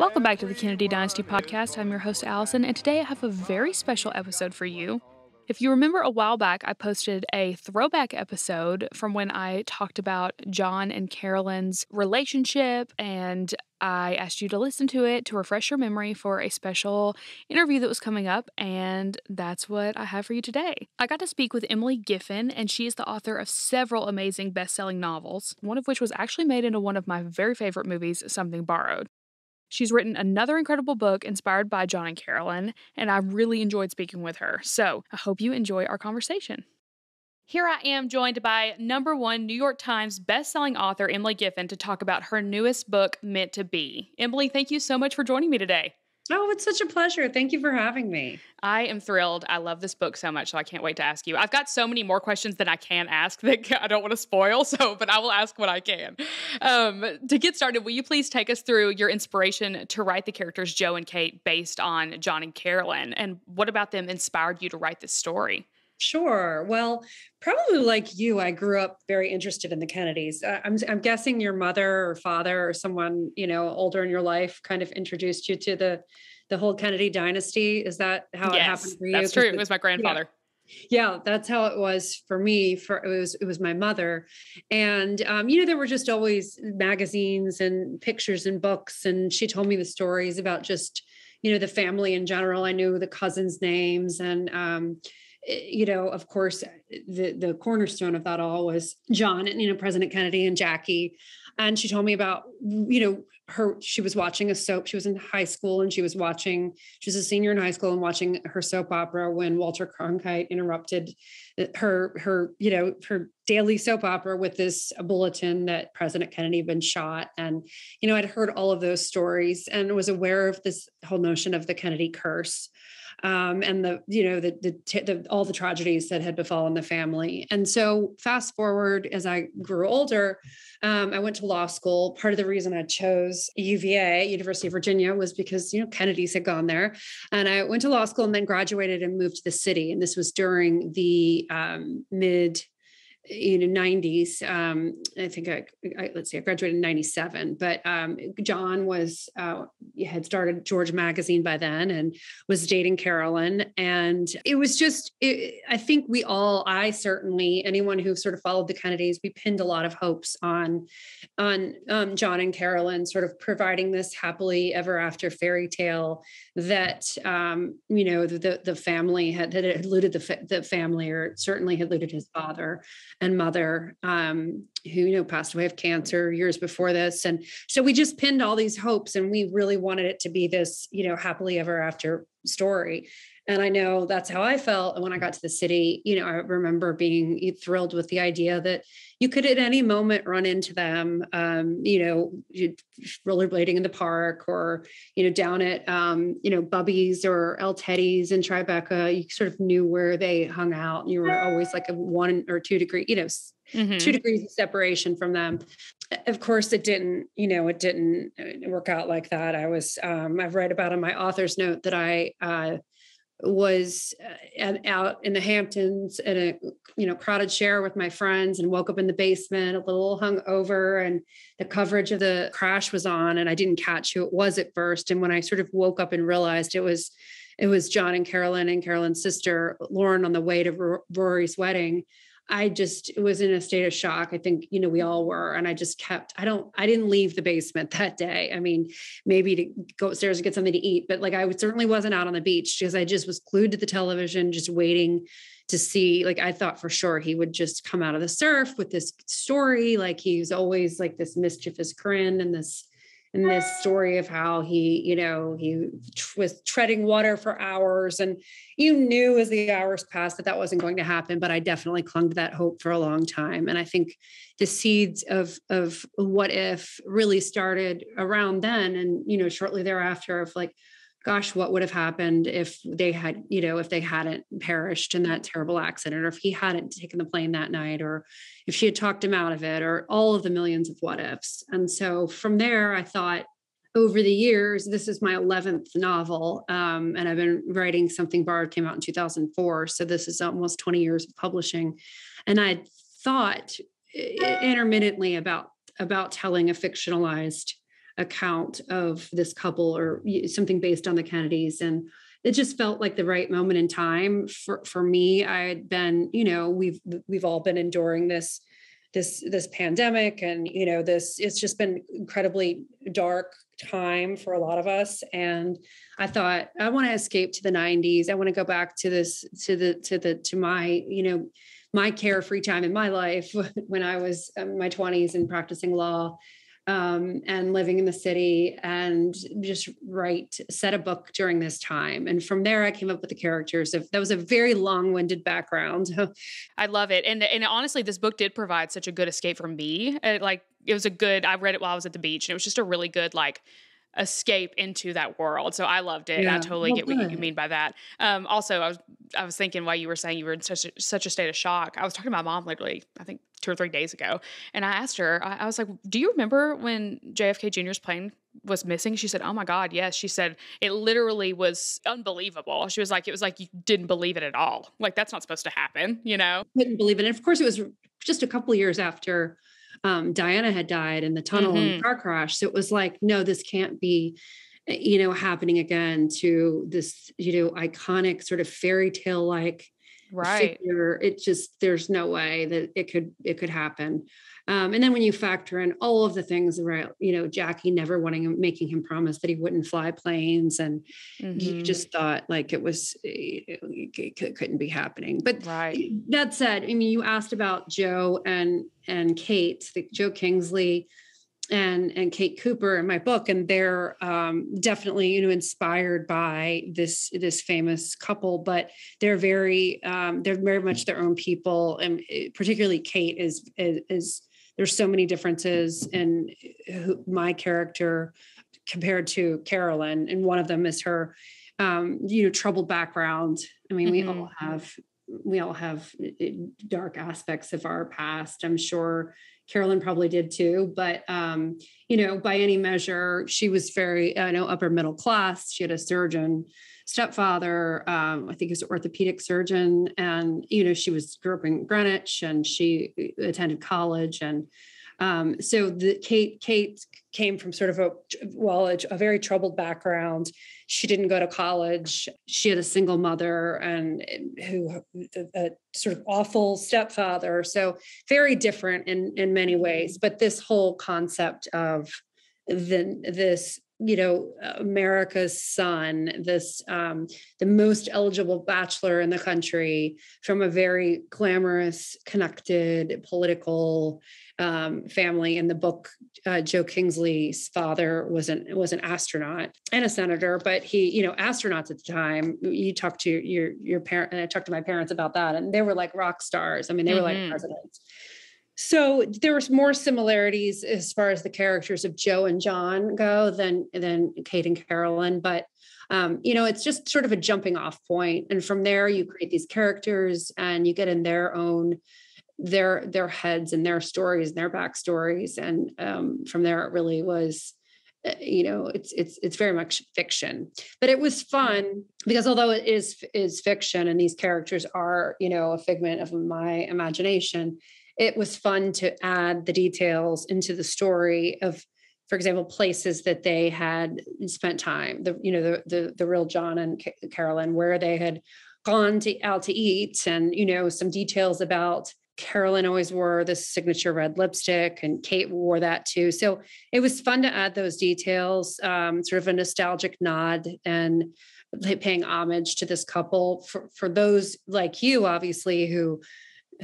Welcome back to the Kennedy Dynasty podcast. I'm your host, Alyson, and today I have a very special episode for you. If you remember a while back, I posted a throwback episode from when I talked about John and Carolyn's relationship, and I asked you to listen to it to refresh your memory for a special interview that was coming up, and that's what I have for you today. I got to speak with Emily Giffin, and she is the author of several amazing best selling novels, one of which was actually made into one of my very favorite movies, Something Borrowed. She's written another incredible book inspired by John and Carolyn, and I really enjoyed speaking with her. So I hope you enjoy our conversation. Here I am joined by number one New York Times bestselling author Emily Giffin to talk about her newest book, Meant to Be. Emily, thank you so much for joining me today. Oh, it's such a pleasure. Thank you for having me. I am thrilled. I love this book so much, so I can't wait to ask you. I've got so many more questions than I can ask that I don't want to spoil, so but I will ask what I can. Um, to get started, will you please take us through your inspiration to write the characters Joe and Kate based on John and Carolyn, and what about them inspired you to write this story? Sure. Well, probably like you, I grew up very interested in the Kennedys. Uh, I'm, I'm guessing your mother or father or someone you know older in your life kind of introduced you to the the whole Kennedy dynasty. Is that how yes, it happened for you? That's true. It was my grandfather. Yeah. yeah. that's how it was for me. For it was it was my mother, and um, you know there were just always magazines and pictures and books, and she told me the stories about just you know the family in general. I knew the cousins' names and. Um, you know, of course, the the cornerstone of that all was John and you know President Kennedy and Jackie, and she told me about you know her. She was watching a soap. She was in high school and she was watching. She was a senior in high school and watching her soap opera when Walter Cronkite interrupted eh, her her you know her daily soap opera with this bulletin that President Kennedy had been shot. And you know, I'd heard all of those stories and was aware of this whole notion of the Kennedy curse um, and the you know the, the, the all the tragedies that had befallen the family. And so fast forward as I grew older, um, I went to law school. Part of the reason I chose UVA, University of Virginia, was because you know Kennedy's had gone there, and I went to law school and then graduated and moved to the city. And this was during the um, mid you know 90s um, i think I, I, let's see i graduated in 97 but um, john was uh, had started george magazine by then and was dating carolyn. And it was just it, i think we all i certainly anyone who sort of followed the kennedys we pinned a lot of hopes on on um, john and carolyn sort of providing this happily ever after fairy tale that um, you know the the family had that had eluded the, the family or certainly had eluded his father and mother um, who you know passed away of cancer years before this. And so we just pinned all these hopes and we really wanted it to be this you know happily ever after story and i know that's how i felt and when i got to the city. You know i remember being thrilled with the idea that you could at any moment run into them um, you know rollerblading in the park or you know down at um, you know bubby's or el teddy's in tribeca. You sort of knew where they hung out. You were always like a one or two degree you know mm-hmm. two degrees of separation from them. Of course it didn't you know it didn't uh, work out like that. I was um, i've read about in my author's note that i uh, was uh, out in the Hamptons in a you know crowded share with my friends and woke up in the basement a little hung over and the coverage of the crash was on and I didn't catch who it was at first. And when I sort of woke up and realized it was it was John and Carolyn and Carolyn's sister Lauren on the way to Rory's wedding I just was in a state of shock. I think, you know, we all were. And I just kept, I don't, I didn't leave the basement that day. I mean, maybe to go upstairs and get something to eat, but like I certainly wasn't out on the beach because I just was glued to the television, just waiting to see. Like I thought for sure he would just come out of the surf with this story. Like he's always like this mischievous grin and this and this story of how he, you know, he was treading water for hours. And you knew as the hours passed that that wasn't going to happen. But I definitely clung to that hope for a long time. And I think the seeds of of what if really started around then, and you know, shortly thereafter of like, gosh, what would have happened if they had, you know, if they hadn't perished in that terrible accident, or if he hadn't taken the plane that night, or if she had talked him out of it, or all of the millions of what ifs. And so from there, I thought, over the years, this is my 11th novel, um, and I've been writing Something Borrowed came out in 2004. So this is almost 20 years of publishing. And I thought intermittently about about telling a fictionalized account of this couple or something based on the Kennedys. And it just felt like the right moment in time for, for me. I had been, you know, we've we've all been enduring this this this pandemic and you know this it's just been incredibly dark time for a lot of us and i thought i want to escape to the 90s i want to go back to this to the to the to my you know my carefree time in my life when i was in my 20s and practicing law um, and living in the city and just write set a book during this time. And from there i came up with the characters of that was a very long-winded background. I love it. And and honestly this book did provide such a good escape for me. It, like it was a good i read it while i was at the beach and it was just a really good like escape into that world. So I loved it. Yeah. I totally well, get what you mean by that. Um, also, I was I was thinking while you were saying you were in such a, such a state of shock. I was talking to my mom literally, I think two or three days ago, and I asked her. I, I was like, "Do you remember when JFK Jr.'s plane was missing?" She said, "Oh my God, yes." She said it literally was unbelievable. She was like, "It was like you didn't believe it at all. Like that's not supposed to happen." You know, couldn't believe it. And of course, it was just a couple years after um, Diana had died in the tunnel mm-hmm. in the car crash. So it was like, no, this can't be, eh, you know, happening again to this, you know, iconic sort of fairy tale like right figure. It just there's no way that it could it could happen. Um, and then when you factor in all of the things around, you know, Jackie never wanting him, making him promise that he wouldn't fly planes, and mm-hmm. you just thought like it was it, it couldn't be happening. But right. that said, I mean, you asked about Joe and and Kate, the, Joe Kingsley and and Kate Cooper in my book, and they're um, definitely you know inspired by this this famous couple, but they're very um, they're very much their own people, and eh, particularly Kate is is, is there's so many differences in who, my character compared to Carolyn, and one of them is her, um, you know, troubled background. I mean, mm-hmm. we all have we all have eh, dark aspects of our past. I'm sure Carolyn probably did too, but um, you know, by any measure, she was very, I know, upper middle class. She had a surgeon stepfather, um, I think is an orthopedic surgeon, and you know she was grew up in Greenwich and she uh, attended college, and um, so the Kate Kate came from sort of a well a, a, very troubled background. She didn't go to college. She had a single mother and who a, a sort of awful stepfather. So very different in in many ways. But this whole concept of the this you know america's son this um, the most eligible bachelor in the country from a very glamorous connected political um, family in the book uh, joe kingsley's father was an was an astronaut and a senator but he you know astronauts at the time you talk to your your parent and i talked to my parents about that and they were like rock stars i mean they were mm-hmm. like presidents so there was more similarities as far as the characters of Joe and John go than than Kate and Carolyn, but um, you know it's just sort of a jumping off point, and from there you create these characters and you get in their own their their heads and their stories and their backstories, and um, from there it really was uh, you know it's it's it's very much fiction. But it was fun because although it is is fiction and these characters are you know a figment of my imagination it was fun to add the details into the story of for example places that they had spent time the you know the the, the real john and carolyn where they had gone to out to eat and you know some details about carolyn always wore this signature red lipstick and kate wore that too so it was fun to add those details um, sort of a nostalgic nod and paying homage to this couple for, for those like you obviously who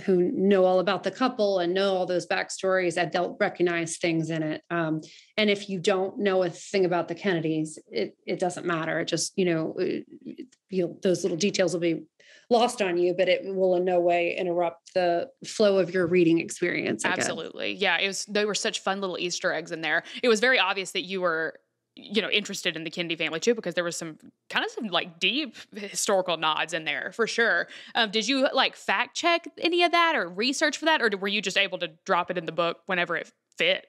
who know all about the couple and know all those backstories that they'll recognize things in it. Um, and if you don't know a thing about the Kennedys, it it doesn't matter. It just you know, you those little details will be lost on you, but it will in no way interrupt the flow of your reading experience. Absolutely, yeah. It was they were such fun little Easter eggs in there. It was very obvious that you were you know interested in the Kennedy family too because there was some kind of some like deep historical nods in there for sure. Um, did you like fact check any of that or research for that, or were you just able to drop it in the book whenever it fit?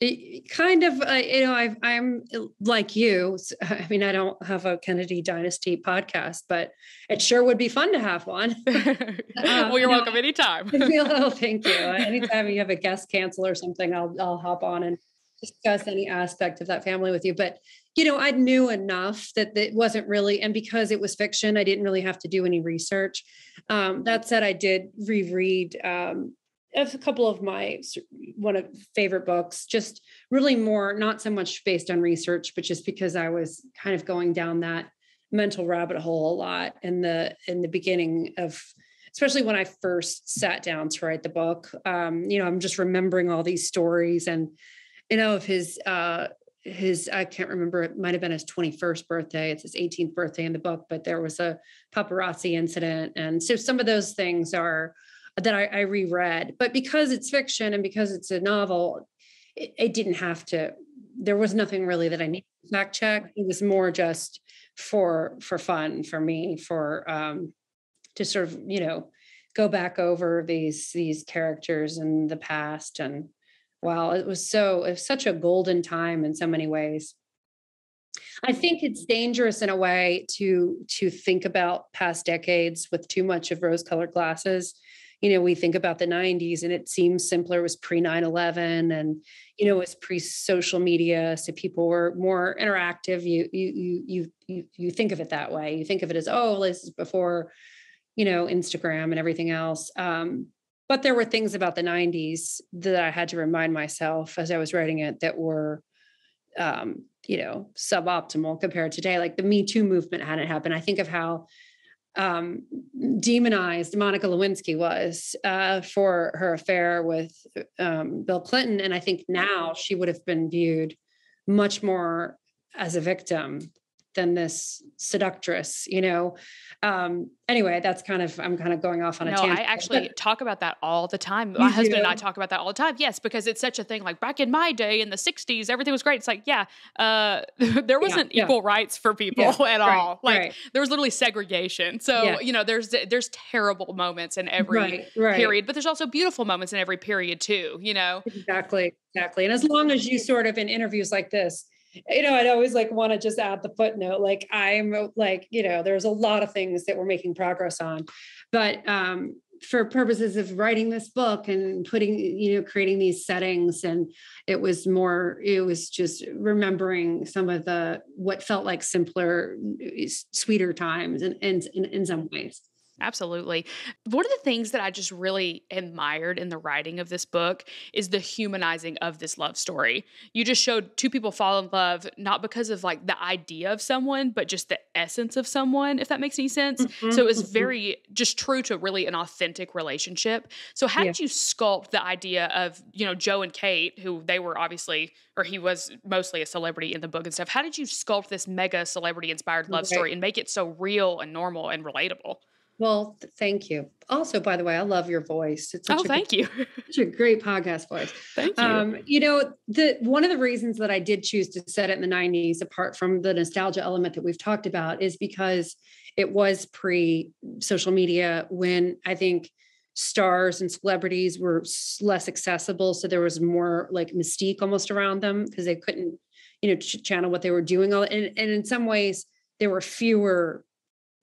It kind of, uh, you know, i am like you. I mean, I don't have a Kennedy Dynasty podcast, but it sure would be fun to have one. um, well, you're welcome know, anytime. oh, thank you. Anytime you have a guest cancel or something, I'll I'll hop on and discuss any aspect of that family with you, but you know, I knew enough that it wasn't really, and because it was fiction, I didn't really have to do any research. Um, that said, I did reread um, a couple of my one of favorite books, just really more, not so much based on research, but just because I was kind of going down that mental rabbit hole a lot in the in the beginning of especially when I first sat down to write the book. Um, you know, I'm just remembering all these stories and you know of his uh his I can't remember it might have been his 21st birthday. It's his 18th birthday in the book, but there was a paparazzi incident. And so some of those things are that I, I reread. But because it's fiction and because it's a novel, it, it didn't have to, there was nothing really that I needed to fact check. It was more just for for fun for me, for um to sort of, you know, go back over these these characters in the past and wow, it was so it was such a golden time in so many ways. I think it's dangerous in a way to to think about past decades with too much of rose-colored glasses. You know, we think about the 90s and it seems simpler. It was pre 9 11 and, you know, it was pre social media. So people were more interactive. You, you, you, you, you think of it that way. You think of it as, oh, this is before, you know, Instagram and everything else. Um, but there were things about the 90s that I had to remind myself as I was writing it that were, um, you know, suboptimal compared to today. Like the Me Too movement hadn't happened. I think of how um, demonized Monica Lewinsky was uh, for her affair with um, Bill Clinton. And I think now she would have been viewed much more as a victim than this seductress, you know. Um, anyway, that's kind of I'm kind of going off on a no, tangent. I actually talk about that all the time. My husband and I talk about that all the time. Yes, because it's such a thing. Like back in my day in the '60s, everything was great. It's like, yeah, uh, there wasn't yeah, equal rights for people yeah, at right, all. Like right. there was literally segregation. So you know, there's there's terrible moments in every right, period, but there's also beautiful moments in every period too. You know, exactly, exactly. And as long as you sort of in interviews like this you know, I'd always like want to just add the footnote. Like I'm like, you know, there's a lot of things that we're making progress on. But um, for purposes of writing this book and putting, you know, creating these settings, and it was more, it was just remembering some of the what felt like simpler, sweeter times and in, in, in some ways. Absolutely. One of the things that I just really admired in the writing of this book is the humanizing of this love story. You just showed two people fall in love not because of like the idea of someone, but just the essence of someone, if that makes any sense. Mm-hmm, so it was mm-hmm. very just true to really an authentic relationship. So how yeah. did you sculpt the idea of, you know, Joe and Kate, who they were obviously or he was mostly a celebrity in the book and stuff. How did you sculpt this mega celebrity inspired love story and make it so real and normal and relatable? Well, th- thank you. Also, by the way, I love your voice. It's such oh, a thank you. Such a great podcast voice. Thank you. Um, you know, the one of the reasons that I did choose to set it in the '90s, apart from the nostalgia element that we've talked about, is because it was pre social media when I think stars and celebrities were less accessible, so there was more like mystique almost around them because they couldn't, you know, ch- channel what they were doing. All and, and in some ways, there were fewer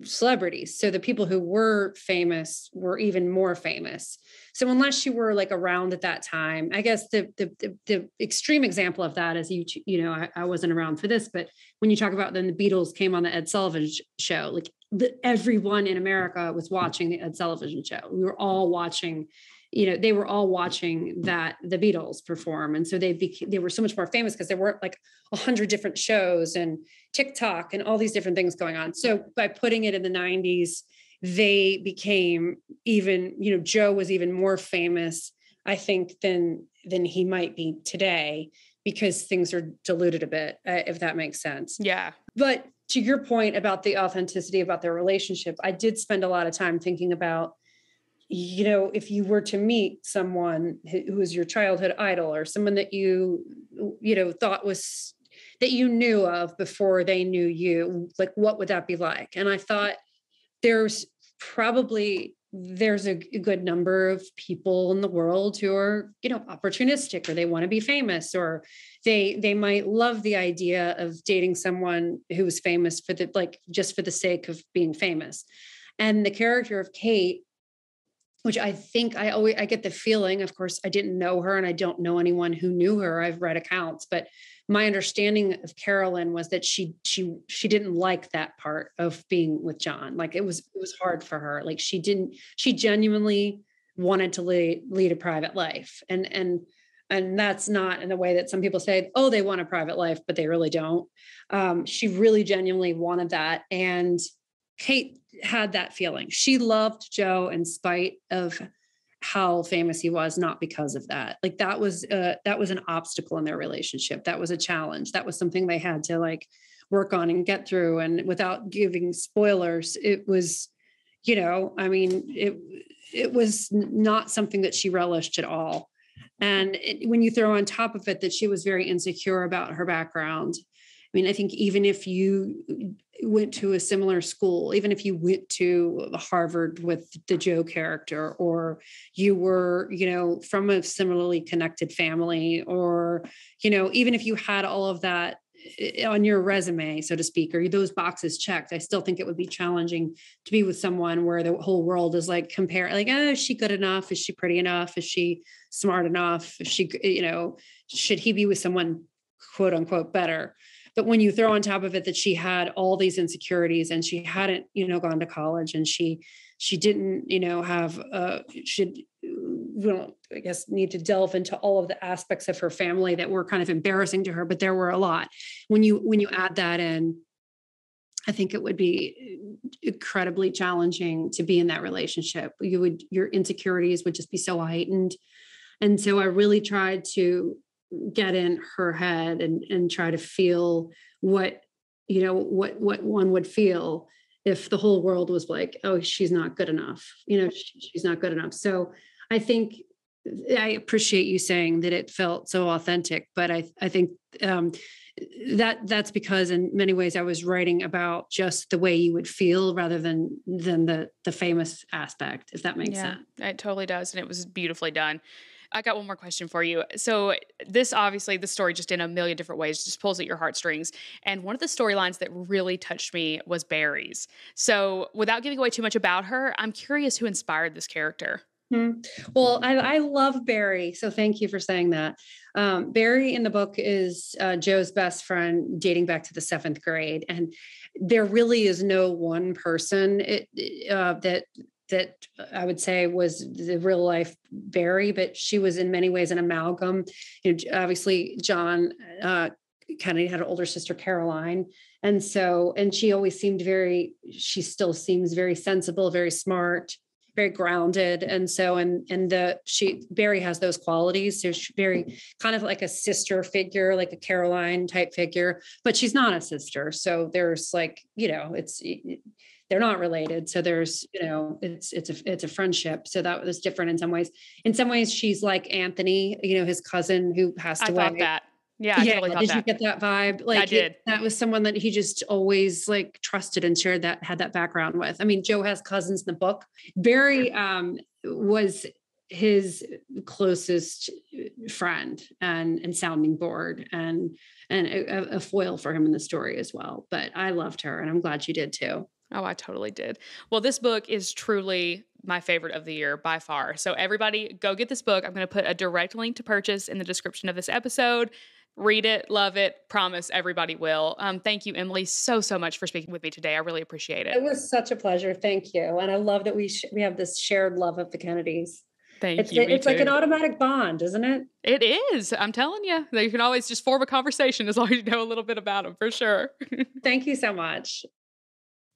celebrities. So the people who were famous were even more famous. So unless you were like around at that time, I guess the the the, the extreme example of that is you you know I, I, wasn't around for this, but when you talk about then the Beatles came on the Ed Sullivan show, like the, everyone in America was watching the Ed Sullivan show. We were all watching you know they were all watching that the beatles perform. And so they became they were so much more famous because there weren't like a hundred different shows and tiktok and all these different things going on. So by putting it in the 90s they became even you know joe was even more famous i think than than he might be today because things are diluted a bit uh, if that makes sense. Yeah. But to your point about the authenticity about their relationship i did spend a lot of time thinking about you know if you were to meet someone who was your childhood idol or someone that you you know thought was that you knew of before they knew you like what would that be like? And i thought there's probably there's a good number of people in the world who are you know opportunistic or they want to be famous or they they might love the idea of dating someone who's famous for the like just for the sake of being famous. And the character of kate which I think I always I get the feeling, of course, I didn't know her and I don't know anyone who knew her. I've read accounts, but my understanding of Carolyn was that she she she didn't like that part of being with John. Like it was it was hard for her. Like she didn't she genuinely wanted to lead lead a private life. And and and that's not in the way that some people say, oh, they want a private life, but they really don't. Um, she really genuinely wanted that. And Kate had that feeling. She loved Joe in spite of how famous he was, not because of that. Like that was uh, that was an obstacle in their relationship. That was a challenge. That was something they had to like work on and get through. And without giving spoilers, it was, you know, I mean, it it was not something that she relished at all. And it, when you throw on top of it that she was very insecure about her background, mean, I think even if you went to a similar school, even if you went to Harvard with the Joe character, or you were, you know, from a similarly connected family, or, you know, even if you had all of that eh, on your resume, so to speak, or those boxes checked, I still think it would be challenging to be with someone where the whole world is like compare, like, oh, is she good enough? Is she pretty enough? Is she smart enough? Is she, you know, should he be with someone quote unquote better? But when you throw on top of it that she had all these insecurities and she hadn't you know gone to college and she she didn't you know have uh should you know i guess need to delve into all of the aspects of her family that were kind of embarrassing to her but there were a lot when you when you add that in I think it would be incredibly challenging to be in that relationship. You would your insecurities would just be so heightened. And so I really tried to get in her head and and try to feel what you know what what one would feel if the whole world was like oh she's not good enough you know she, she's not good enough. So i think i appreciate you saying that it felt so authentic but i i think um, that that's because in many ways i was writing about just the way you would feel rather than than the the famous aspect if that makes yeah, sense. it totally does and it was beautifully done I got one more question for you. So this obviously the story just in a million different ways just pulls at your heartstrings. And one of the storylines that really touched me was Barry's. So without giving away too much about her, I'm curious who inspired this character. Hmm. Well, I, I, love Barry, so thank you for saying that. Um, Barry in the book is uh, Joe's best friend, dating back to the seventh grade, and there really is no one person it, uh, that that I would say was the real life Barry, but she was in many ways an amalgam. You know, obviously John uh, Kennedy had an older sister, Caroline. And so, and she always seemed very, she still seems very sensible, very smart, very grounded. And so, and, and the, she, Barry has those qualities. So she's very kind of like a sister figure, like a Caroline type figure, but she's not a sister. So there's like, you know, it's, they're not related so there's you know it's it's a it's a friendship so that was different in some ways in some ways she's like anthony you know his cousin who passed I away thought that yeah, I yeah. Totally did that. you get that vibe? Like, I did. that was someone that he just always like trusted and shared that had that background with. I mean, Joe has cousins in the book. Barry um, was his closest friend and and sounding board and and a, a foil for him in the story as well. But I loved her, and I'm glad you did too. Oh, I totally did. Well, this book is truly my favorite of the year by far. So, everybody, go get this book. I'm going to put a direct link to purchase in the description of this episode. Read it, love it. Promise everybody will. Um, thank you, Emily, so so much for speaking with me today. I really appreciate it. It was such a pleasure. Thank you, and I love that we sh- we have this shared love of the Kennedys. Thank it's, you. It's like an automatic bond, isn't it? It is. I'm telling you, you can always just form a conversation as long as you know a little bit about them, for sure. Thank you so much.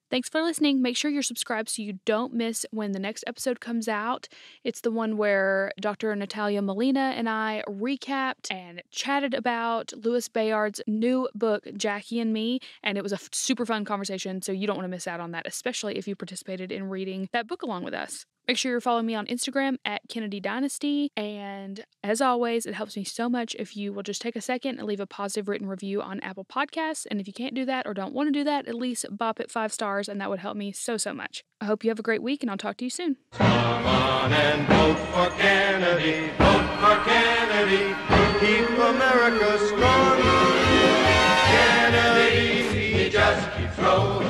Thanks for listening. Make sure you're subscribed so you don't miss when the next episode comes out. It's the one where Dr. Natalia Molina and I recapped and chatted about Louis Bayard's new book, Jackie and Me, and it was a super fun conversation, so you don't want to miss out on that, especially if you participated in reading that book along with us. Make sure you're following me on Instagram at Kennedy Dynasty. And as always, it helps me so much if you will just take a second and leave a positive written review on Apple Podcasts. And if you can't do that or don't want to do that, at least bop it five stars, and that would help me so, so much. I hope you have a great week, and I'll talk to you soon. Come on and vote for Kennedy. Vote for Kennedy. Keep America strong. Kennedy, he just keeps rolling.